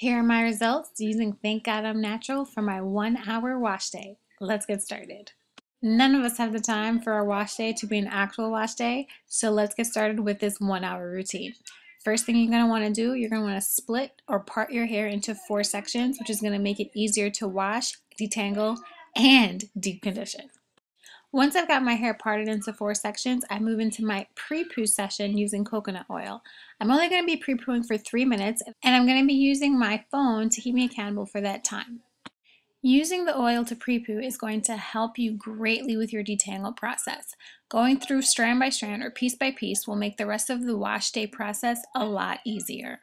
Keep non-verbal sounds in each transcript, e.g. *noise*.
Here are my results using Thank God I'm Natural for my one hour wash day. Let's get started. None of us have the time for our wash day to be an actual wash day, so let's get started with this one hour routine. First thing you're going to want to do, you're going to want to split or part your hair into four sections, which is going to make it easier to wash, detangle, and deep condition. Once I've got my hair parted into four sections, I move into my pre-poo session using coconut oil. I'm only going to be pre-pooing for three minutes, and I'm going to be using my phone to keep me accountable for that time. Using the oil to pre-poo is going to help you greatly with your detangle process. Going through strand by strand or piece by piece will make the rest of the wash day process a lot easier.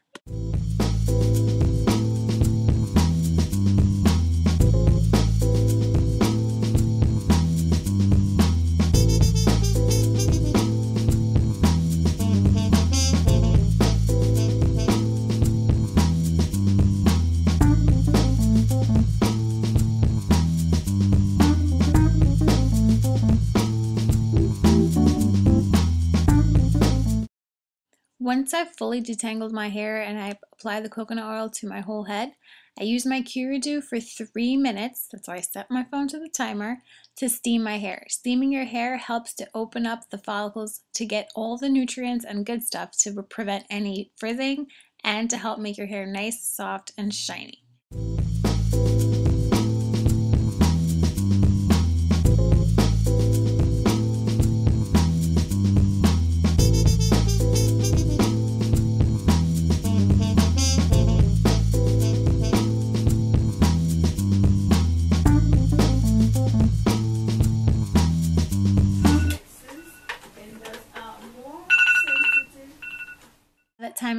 Once I've fully detangled my hair and I apply the coconut oil to my whole head, I use my Q-Redew for three minutes, that's why I set my phone to the timer, to steam my hair. Steaming your hair helps to open up the follicles to get all the nutrients and good stuff to prevent any frizzing and to help make your hair nice, soft, and shiny.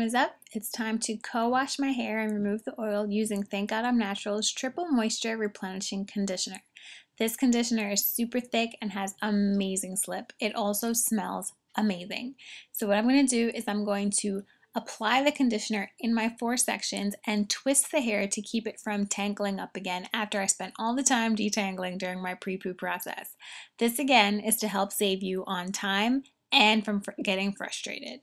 Is up, it's time to co-wash my hair and remove the oil using Thank God I'm Natural's Triple Moisture Replenishing Conditioner. This conditioner is super thick and has amazing slip. It also smells amazing. So what I'm going to do is I'm going to apply the conditioner in my four sections and twist the hair to keep it from tangling up again after I spent all the time detangling during my pre-poo process. This again is to help save you on time and from getting frustrated.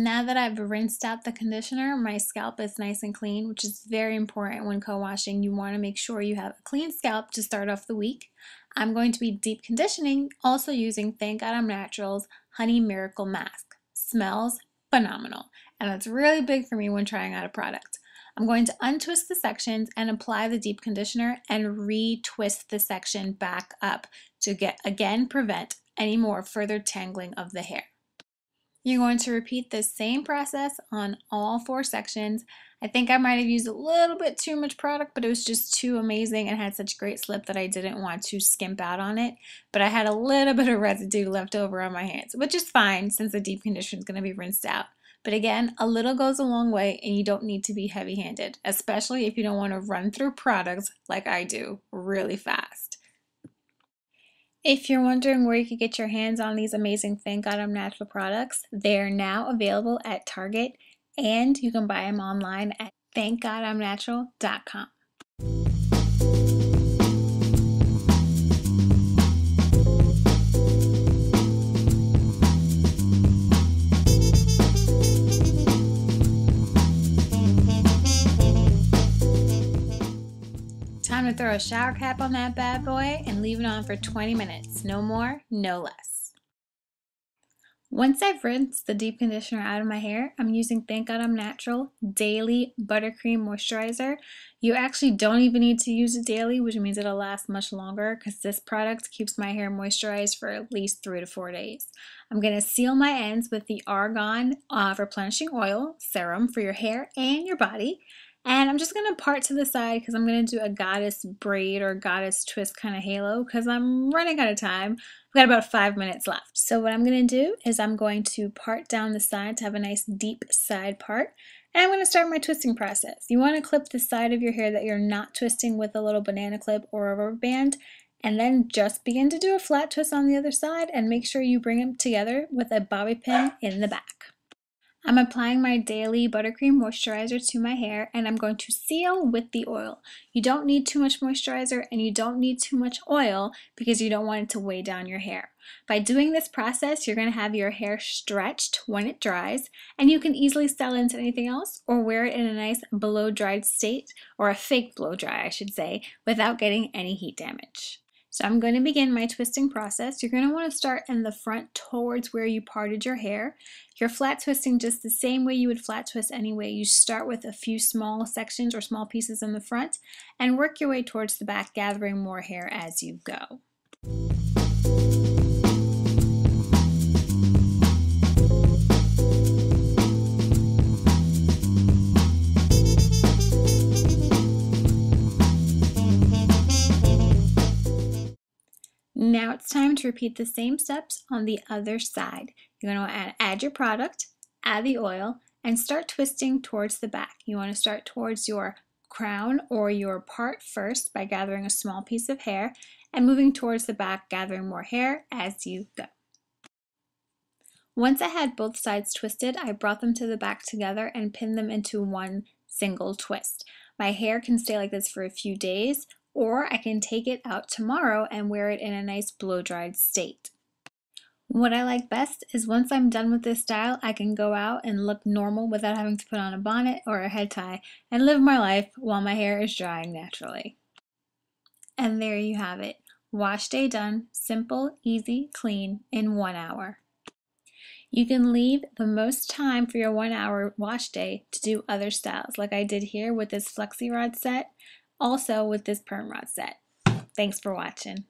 Now that I've rinsed out the conditioner, my scalp is nice and clean, which is very important when co-washing. You want to make sure you have a clean scalp to start off the week. I'm going to be deep conditioning, also using Thank God I'm Natural's Honey Miracle Mask. Smells phenomenal, and that's really big for me when trying out a product. I'm going to untwist the sections and apply the deep conditioner and retwist the section back up to get again prevent any more further tangling of the hair. You're going to repeat the same process on all four sections. I think I might have used a little bit too much product, but it was just too amazing and had such great slip that I didn't want to skimp out on it. But I had a little *laughs* bit of residue left over on my hands, which is fine since the deep conditioner is going to be rinsed out. But again, a little goes a long way and you don't need to be heavy-handed, especially if you don't want to run through products like I do really fast. If you're wondering where you could get your hands on these amazing Thank God I'm Natural products, they're now available at Target and you can buy them online at thankgodimnatural.com. to throw a shower cap on that bad boy and leave it on for 20 minutes. No more, no less. Once I've rinsed the deep conditioner out of my hair, I'm using Thank God I'm Natural Daily Buttercream Moisturizer. You actually don't even need to use it daily, which means it'll last much longer because this product keeps my hair moisturized for at least three to four days. I'm going to seal my ends with the Argan uh, Replenishing Oil Serum for your hair and your body. And I'm just going to part to the side because I'm going to do a goddess braid or goddess twist kind of halo because I'm running out of time. I've got about five minutes left. So what I'm going to do is I'm going to part down the side to have a nice deep side part. And I'm going to start my twisting process. You want to clip the side of your hair that you're not twisting with a little banana clip or a rubber band and then just begin to do a flat twist on the other side and make sure you bring them together with a bobby pin in the back. I'm applying my daily buttercream moisturizer to my hair and I'm going to seal with the oil. You don't need too much moisturizer and you don't need too much oil because you don't want it to weigh down your hair. By doing this process, you're going to have your hair stretched when it dries and you can easily style into anything else or wear it in a nice blow dried state or a fake blow dry I should say without getting any heat damage. So I'm going to begin my twisting process. You're going to want to start in the front towards where you parted your hair. You're flat twisting just the same way you would flat twist anyway. You start with a few small sections or small pieces in the front and work your way towards the back, gathering more hair as you go. Now it's time to repeat the same steps on the other side. You're going to add, add your product, add the oil, and start twisting towards the back. You want to start towards your crown or your part first by gathering a small piece of hair and moving towards the back, gathering more hair as you go. Once I had both sides twisted, I brought them to the back together and pinned them into one single twist. My hair can stay like this for a few days or I can take it out tomorrow and wear it in a nice blow-dried state. What I like best is once I'm done with this style, I can go out and look normal without having to put on a bonnet or a head tie and live my life while my hair is drying naturally. And there you have it. Wash day done, simple, easy, clean, in one hour. You can leave the most time for your one hour wash day to do other styles like I did here with this flexi rod set also with this perm rod set. Thanks for watching.